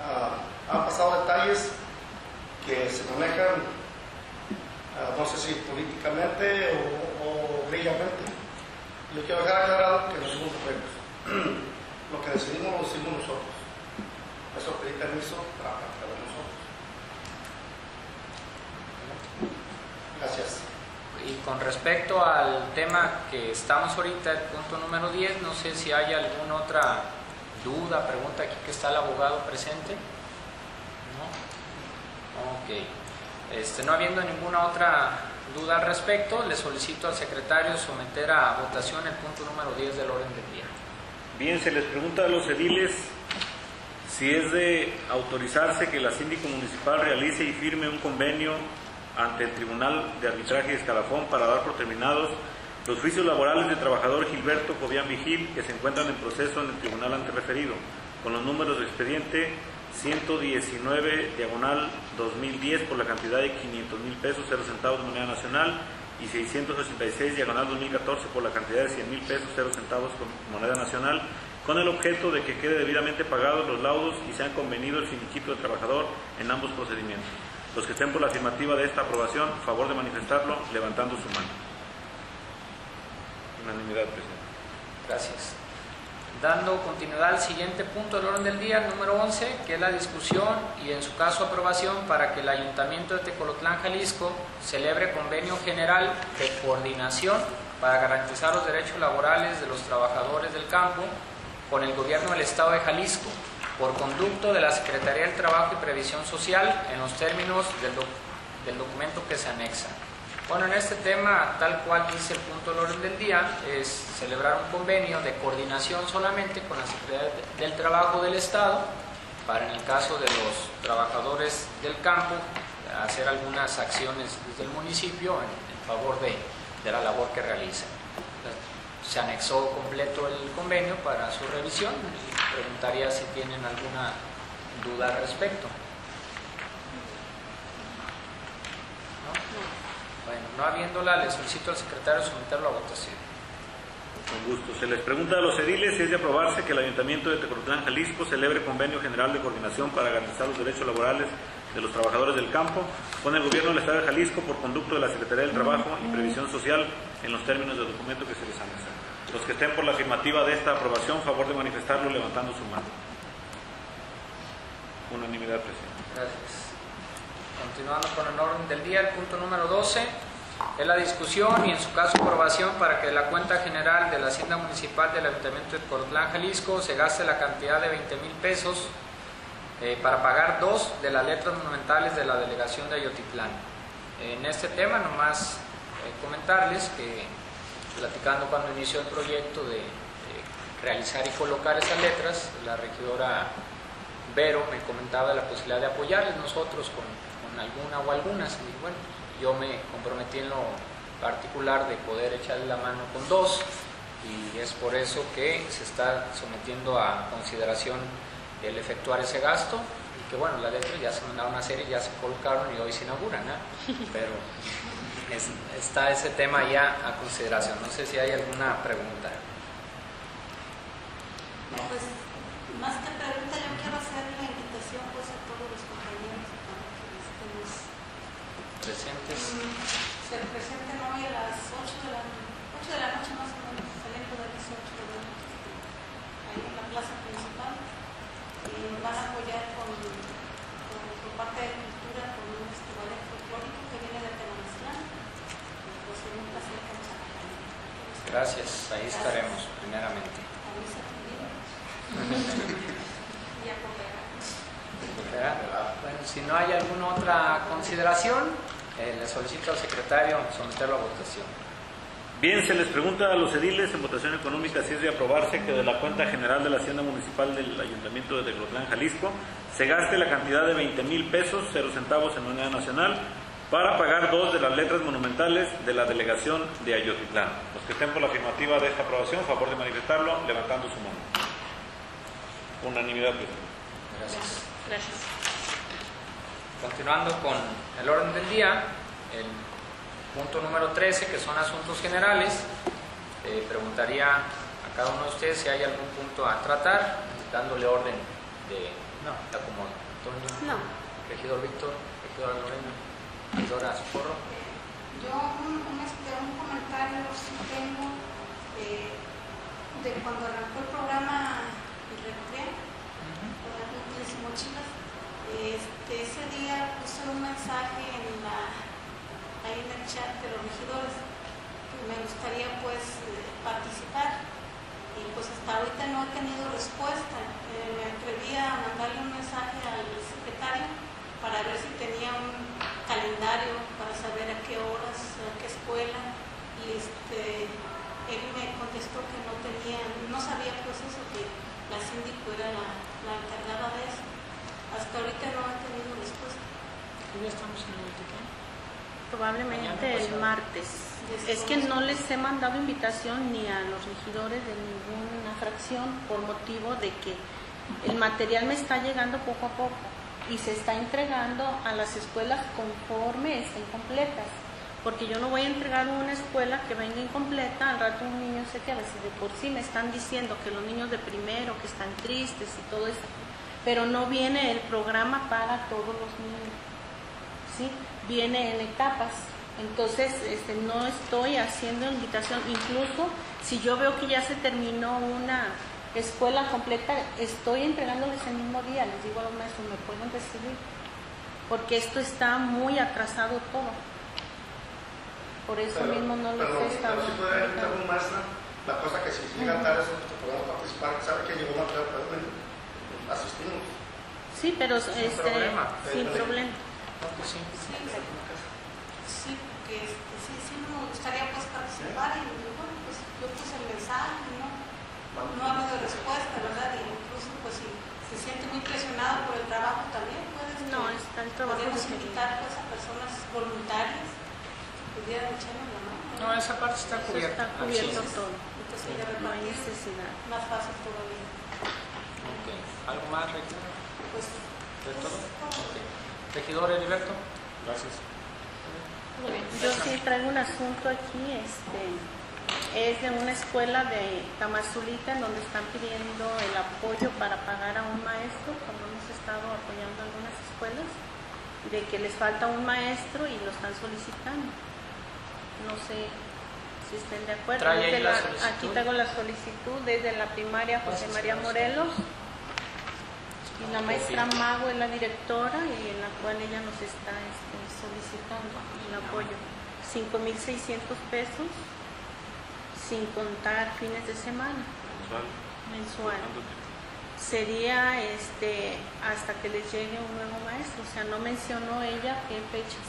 Ah, han pasado detalles que se manejan, ah, no sé si políticamente o, o. Yo quiero dejar aclarado que no somos borregos. Lo que decidimos lo decidimos nosotros. Eso pedí permiso para para nosotros. Gracias.
Y con respecto al tema que estamos ahorita, el punto número 10, no sé si hay alguna otra duda, pregunta aquí que está el abogado presente. ¿No? Ok. Este, no habiendo ninguna otra duda al respecto, le solicito al secretario someter a votación el punto número 10 del orden del día.
Bien, se les pregunta a los ediles si es de autorizarse que la síndico municipal realice y firme un convenio ante el Tribunal de Arbitraje de Escalafón para dar por terminados los juicios laborales del trabajador Gilberto Cobian Vigil que se encuentran en proceso en el tribunal ante referido, con los números de expediente 119 diagonal 2010 por la cantidad de 500 mil pesos 0 centavos de moneda nacional y 686 diagonal 2014 por la cantidad de 100 mil pesos 0 centavos con moneda nacional con el objeto de que quede debidamente pagados los laudos y sean convenido el finiquito del trabajador en ambos procedimientos. Los que estén por la afirmativa de esta aprobación, favor de manifestarlo levantando su mano.
Gracias. Dando continuidad al siguiente punto del orden del día, número 11, que es la discusión y en su caso aprobación para que el Ayuntamiento de Tecolotlán, Jalisco, celebre convenio general de coordinación para garantizar los derechos laborales de los trabajadores del campo con el gobierno del Estado de Jalisco, por conducto de la Secretaría del Trabajo y Previsión Social en los términos del, doc- del documento que se anexa. Bueno, en este tema, tal cual dice el punto del orden del día, es celebrar un convenio de coordinación solamente con la Secretaría de- del Trabajo del Estado, para en el caso de los trabajadores del campo, hacer algunas acciones desde el municipio en, en favor de, de la labor que realizan. Se anexó completo el convenio para su revisión y preguntaría si tienen alguna duda al respecto. ¿No? Bueno, no habiéndola, le solicito al secretario someterlo a votación.
Con gusto. Se les pregunta a los ediles si es de aprobarse que el Ayuntamiento de Tecolotlán, Jalisco, celebre convenio general de coordinación para garantizar los derechos laborales de los trabajadores del campo con el gobierno del Estado de Jalisco por conducto de la Secretaría del Trabajo y Previsión Social en los términos del documento que se les anexa. Los que estén por la afirmativa de esta aprobación, favor de manifestarlo levantando su mano. Unanimidad, presidente.
Gracias. Continuando con el orden del día, el punto número 12 es la discusión y en su caso aprobación para que de la cuenta general de la Hacienda Municipal del Ayuntamiento de Cortlán, Jalisco, se gaste la cantidad de 20 mil pesos eh, para pagar dos de las letras monumentales de la delegación de Ayotitlán. En este tema, nomás eh, comentarles que, platicando cuando inició el proyecto de, realizar y colocar esas letras, la regidora Vero me comentaba la posibilidad de apoyarles nosotros con, con alguna o algunas. Bueno, yo me comprometí en lo particular de poder echarle la mano con dos y es por eso que se está sometiendo a consideración el efectuar ese gasto y que bueno, las letras ya se mandaron a hacer y ya se colocaron y hoy se inauguran, ¿no? pero es- está ese tema ya a consideración. No sé si hay alguna pregunta.
Pues, más que pregunta, yo quiero hacer la invitación pues, a todos los compañeros para que estemos,
Presentes.
mm, se presenten hoy a las 8 de la, 8 de la noche más o menos, saliendo de las 8 de la noche, ahí en la plaza principal, y nos van a apoyar con, con, por parte de Cultura con un este, ballet folclórico que viene de Tenochtitlán, y pues en un placer con
Gracias, ahí estaremos primeramente.
A mí se.
Y a.
Bueno, si no hay alguna otra consideración, eh, le solicito al secretario someterlo a votación.
Bien, se les pregunta a los ediles en votación económica si es de aprobarse que de la cuenta general de la Hacienda Municipal del Ayuntamiento de Tecolotlán, Jalisco, se gaste la cantidad de 20 mil pesos, cero centavos en moneda nacional para pagar dos de las letras monumentales de la delegación de Ayotitlán. Los que estén por la afirmativa de esta aprobación, favor de manifestarlo levantando su mano. Unanimidad, presidente.
Gracias.
Gracias.
Continuando con el orden del día, el punto número 13, que son asuntos generales, eh, preguntaría a cada uno de ustedes si hay algún punto a tratar, dándole orden de, no, de acomodo. Antonio,
No.
regidor Víctor, regidora Lorena, regidora Socorro.
Yo un, un, este, un comentario sí tengo eh, de cuando arrancó el programa El Recreo, con las útiles y mochilas. Este, ese día puse un mensaje en la, ahí en el chat de los regidores que me gustaría pues eh, participar y pues hasta ahorita no he tenido respuesta. Eh, me atreví a mandarle un mensaje al secretario para ver si tenía un calendario para saber a qué horas, a qué escuela y este él me contestó que no tenía, no sabía pues eso, que la síndico era la, la encargada de eso. Hasta ahorita no he tenido respuesta.
¿Qué día estamos en el Vaticano?
Probablemente el martes. Es que no les he mandado invitación ni a los regidores de ninguna fracción por motivo de que el material me está llegando poco a poco y se está entregando a las escuelas conforme estén completas. Porque yo no voy a entregar una escuela que venga incompleta, al rato un niño se queda. Si de por sí me están diciendo que los niños de primero, que están tristes y todo eso, pero no viene el programa para todos los niños. ¿sí? viene en etapas. Entonces, este, no estoy haciendo invitación. Incluso si yo veo que ya se terminó una escuela completa, estoy entregándoles el mismo día. Les digo a los maestros, me pueden recibir. Porque esto está muy atrasado todo. Por eso
Pero-
mismo no les
pero-
he estado.
Si puede haber la cosa que si llega tarde, eso que podamos participar, sabe que llegó una tarde, pues, asistimos.
Sí, pero este,
problema.
sin problema.
No, pues sí.
Sí, sí, porque este, sí, sí me gustaría pues participar y bueno, pues yo puse el mensaje, ¿no? No ha habido respuesta, ¿verdad? Y incluso pues si se siente muy presionado por el trabajo también, puedes
No, está el trabajo
podemos
de
invitar pues a personas voluntarias que pudieran echarme la mano.
No, esa parte está
Eso
cubierta.
está cubierto
100.
todo.
Entonces ya
No hay necesidad.
más fácil todavía.
¿Algo más, regidor?
Pues,
¿De
pues,
todo? Regidor Heriberto.
Gracias.
Yo sí traigo un asunto aquí, este, es de una escuela de Tamazulita en donde están pidiendo el apoyo para pagar a un maestro, como hemos estado apoyando algunas escuelas, de que les falta un maestro y lo están solicitando. No sé si estén de acuerdo.
La
la- aquí traigo la solicitud desde la primaria José María Morelos y la maestra Mago es la directora y en la cual ella nos está este, solicitando el apoyo. 5.600 pesos sin contar fines de semana. Mensual. Sería este, hasta que les llegue un nuevo maestro, o sea, no mencionó ella qué fechas,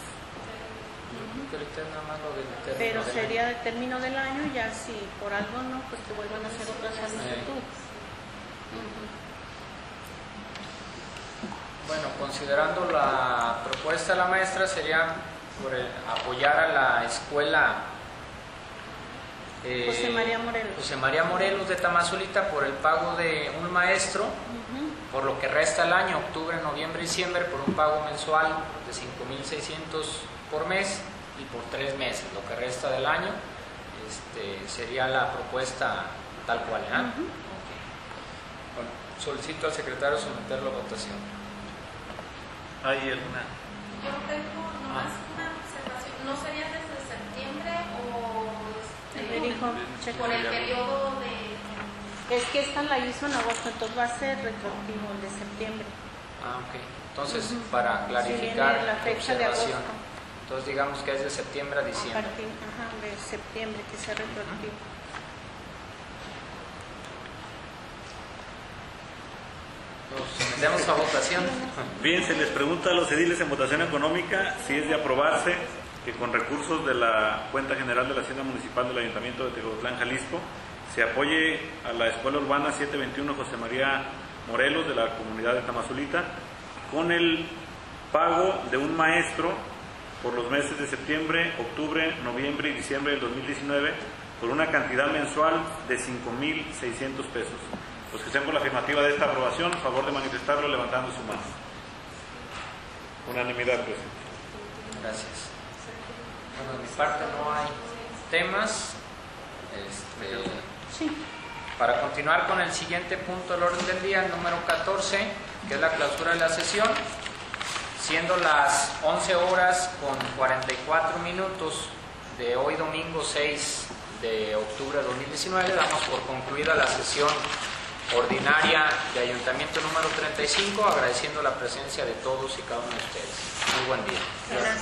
pero sería de término del año, ya si por algo no, pues que vuelvan a hacer otra solicitud. Ujú.
Bueno, considerando la propuesta de la maestra, sería por el- apoyar a la escuela eh,
José María Morelos.
José María Morelos de Tamazulita por el pago de un maestro por lo que resta el año, octubre, noviembre y diciembre, por un pago mensual de 5.600 por mes y por tres meses, lo que resta del año, este, sería la propuesta tal cual. ¿eh? Bueno, solicito al secretario someterlo a votación.
¿Hay alguna?
Yo tengo nomás una observación. ¿No sería desde septiembre o este,
Le dijo,
por el periodo de...
Es que esta la hizo en agosto, entonces va a ser retroactivo el de septiembre.
Ah, ok. Entonces, para clarificar
la fecha de
observación,
agosto.
entonces digamos que es de septiembre a
A
diciembre.
partir ajá, de septiembre, que sea retroactivo.
Bien, se les pregunta a los ediles en votación económica si es de aprobarse que con recursos de la cuenta general de la Hacienda Municipal del Ayuntamiento de Tecotlán, Jalisco, se apoye a la Escuela Urbana 721 José María Morelos de la comunidad de Tamazulita con el pago de un maestro por los meses de septiembre, octubre, noviembre y diciembre del 2019 por una cantidad mensual de 5.600 pesos. Los que estén por la afirmativa de esta aprobación, a favor de manifestarlo levantando su mano. Unanimidad, presidente.
Gracias. Bueno, de mi parte no hay temas. Este,
Sí.
Para continuar con el siguiente punto del orden del día, el número 14, que es la clausura de la sesión, siendo las 11 horas con 44 minutos de hoy domingo 6 de octubre de 2019, damos por concluida la sesión ordinaria de Ayuntamiento número 35, agradeciendo la presencia de todos y cada uno de ustedes. Muy buen día.
Gracias.